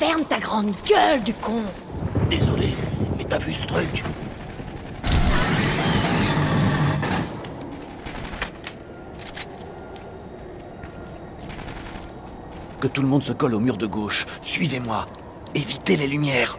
Ferme ta grande gueule, du con Désolé, mais t'as vu ce truc? Que tout le monde se colle au mur de gauche. Suivez-moi. Évitez les lumières.